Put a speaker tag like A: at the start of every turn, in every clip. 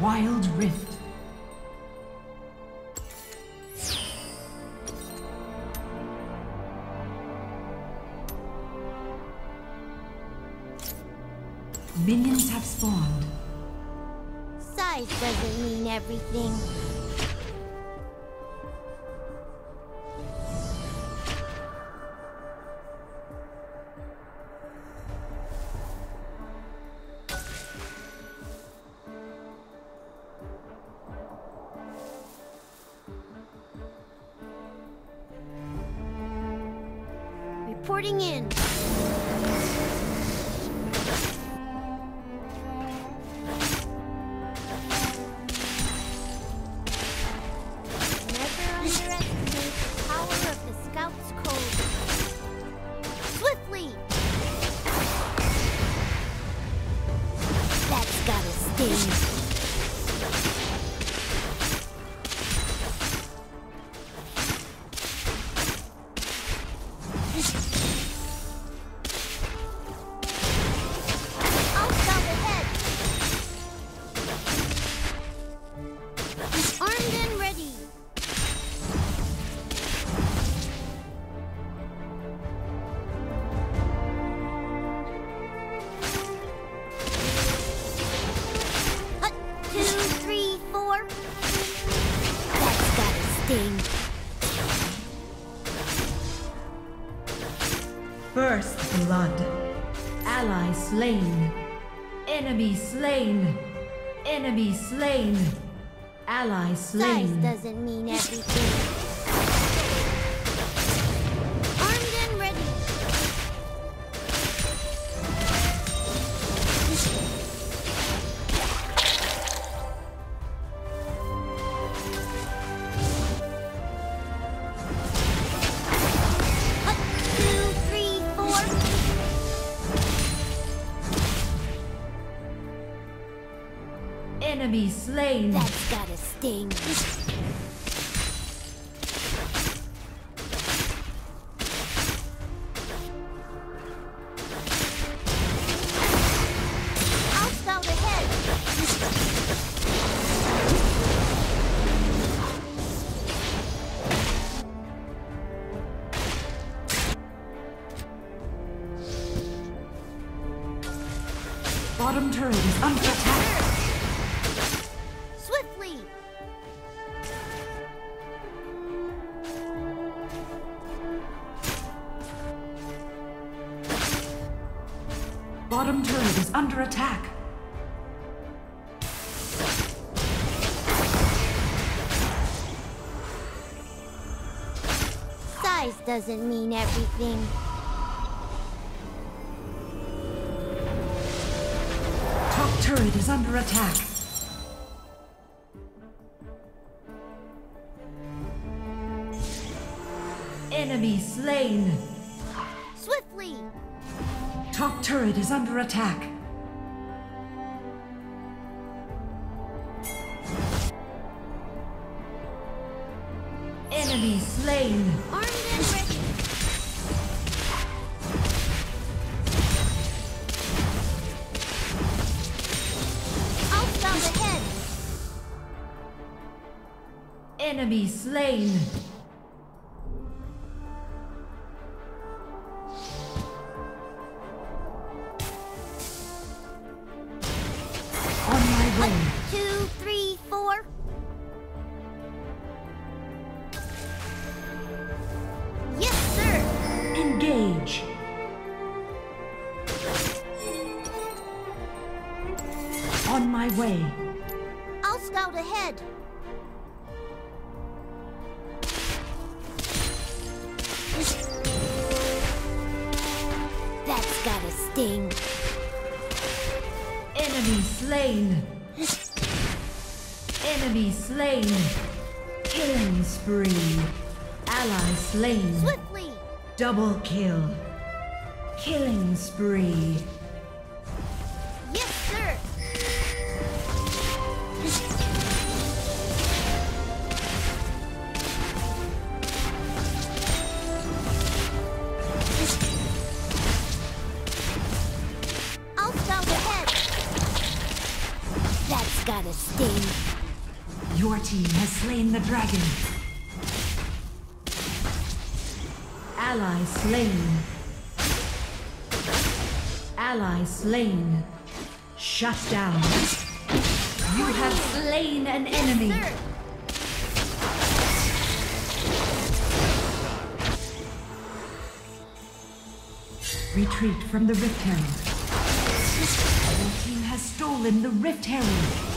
A: Wild Rift. Minions have spawned.
B: Size doesn't mean everything. Reporting in.
A: Slain. Enemy slain. Ally
B: Size
A: slain.
B: doesn't mean everything.
A: Bottom turret is under attack.
B: Size doesn't mean everything.
A: Top turret is under attack. Enemy slain. Turret is under attack. Enemy slain. Enemy slain. Way.
B: I'll scout ahead. That's gotta sting.
A: Enemy slain. Enemy slain. Killing spree. Ally slain.
B: Swiftly.
A: Double kill. Killing spree. Your team has slain the dragon. Ally slain. Ally slain. Shut down. You have slain an enemy. Retreat from the Rift Herald. Your team has stolen the Rift Herald.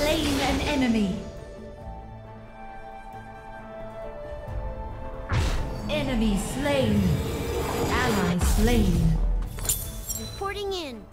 A: Slain an enemy. Enemy slain. Ally slain.
B: Reporting in.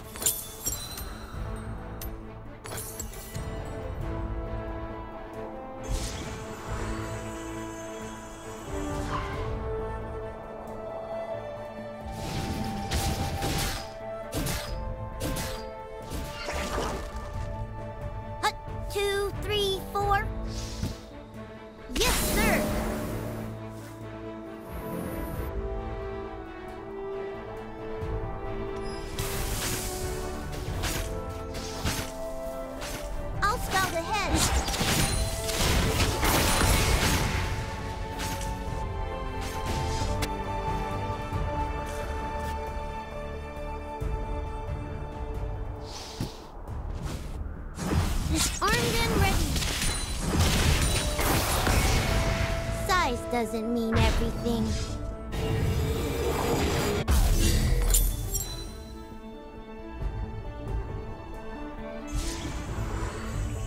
B: Doesn't mean everything.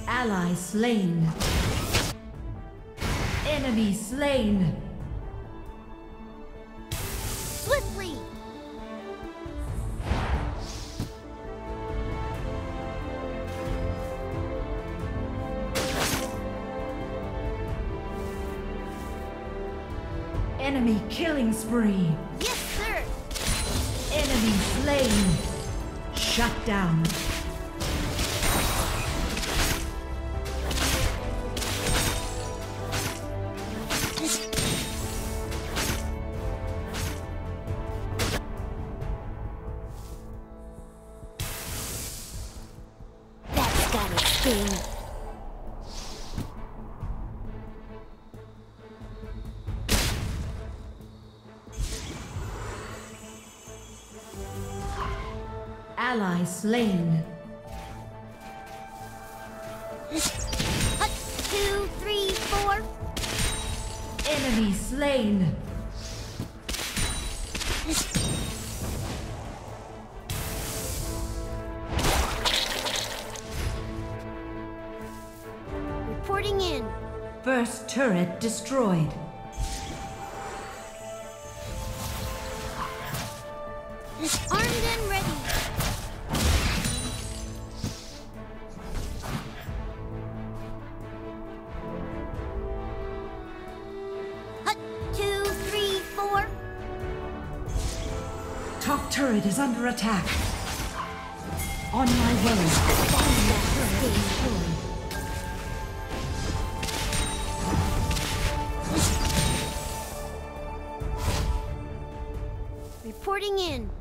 A: Ally slain. Enemy slain. Killing spree.
B: Yes, sir.
A: Enemy slain. Shut down.
B: That's got its
A: slain.
B: Two, three, four.
A: Enemy slain.
B: Reporting in.
A: First turret destroyed. Attack. On my way.
B: Reporting in.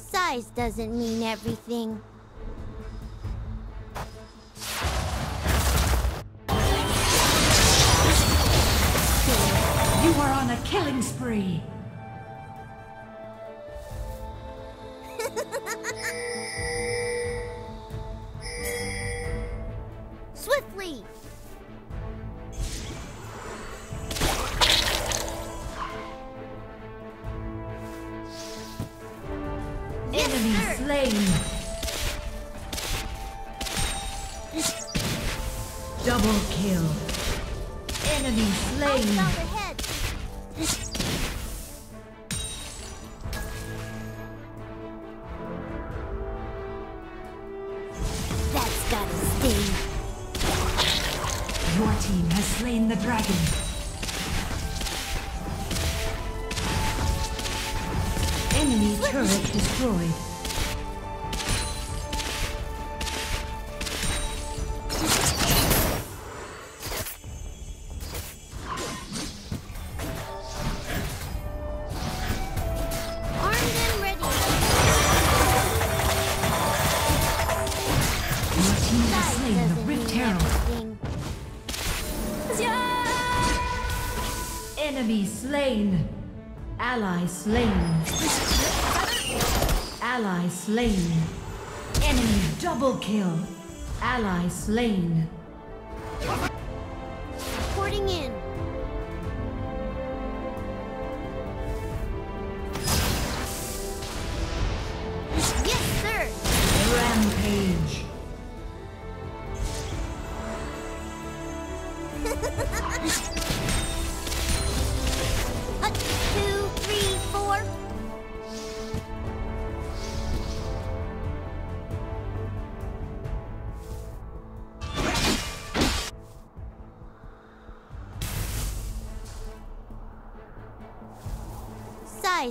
B: Size doesn't mean everything.
A: You are on a killing spree. Double kill. Enemy slain. Slain. Ally slain. Ally slain. Enemy double kill. Ally slain.
B: Reporting in. Yes, sir.
A: Rampage.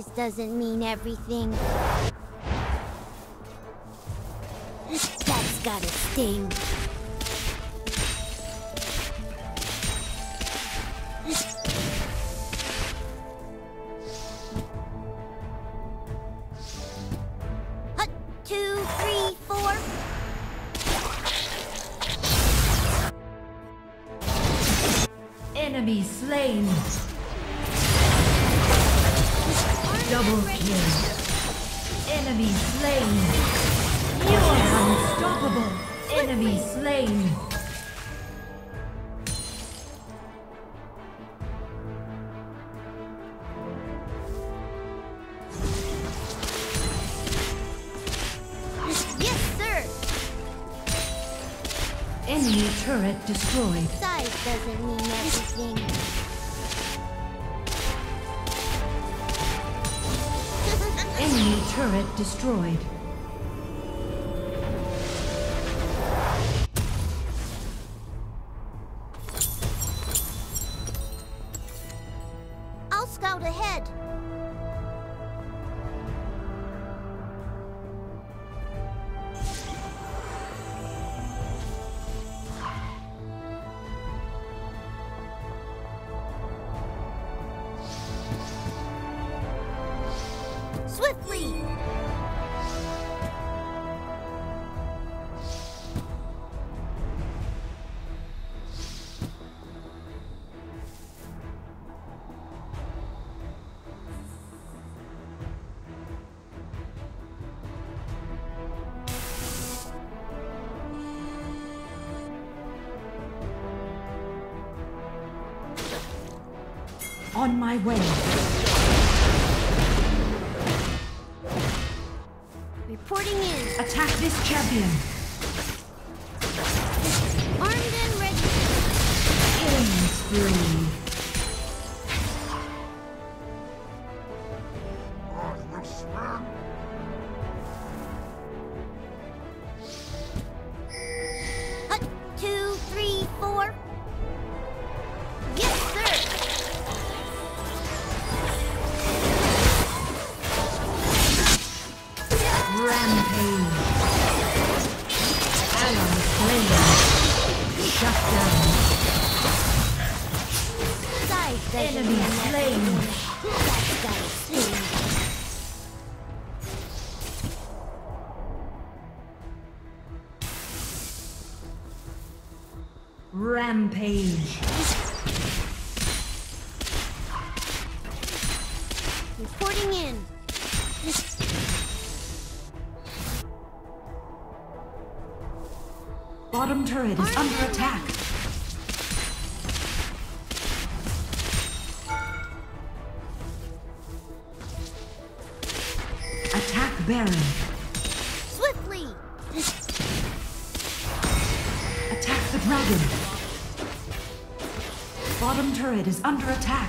B: Size doesn't mean everything. That's gotta sting.
A: Turret destroyed.
B: Size doesn't mean everything.
A: Enemy turret destroyed.
B: I'll scout ahead.
A: On my way.
B: Reporting in.
A: Attack this champion.
B: Reporting in.
A: Bottom turret is Army under attack. Attack Baron.
B: Swiftly!
A: Attack the dragon. Bottom turret is under attack.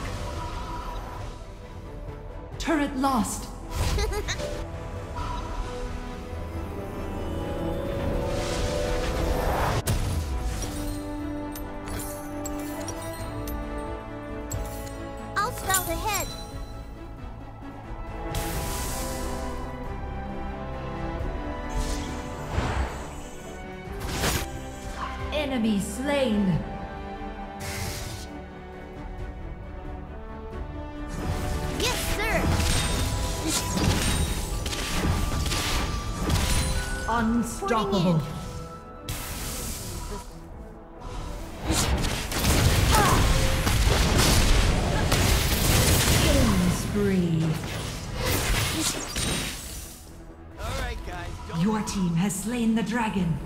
A: Lost.
B: I'll scout ahead.
A: Enemy slain. Unstoppable. Killing spree.
C: All right,
A: Your team has slain the dragon.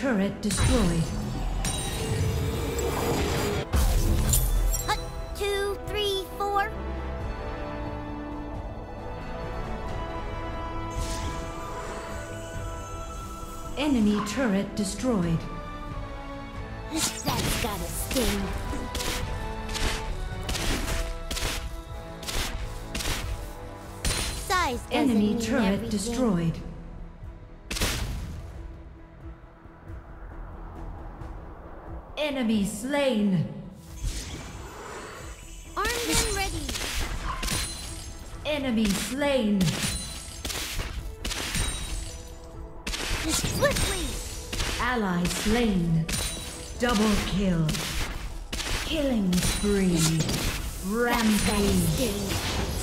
A: Turret destroyed.
B: One, two, three, four.
A: Enemy turret destroyed.
B: That's gotta sting. Size
A: Enemy turret
B: everything.
A: destroyed. Enemy slain.
B: Armed and ready.
A: Enemy slain.
B: Swiftly.
A: Ally slain. Double kill. Killing spree. Rampage.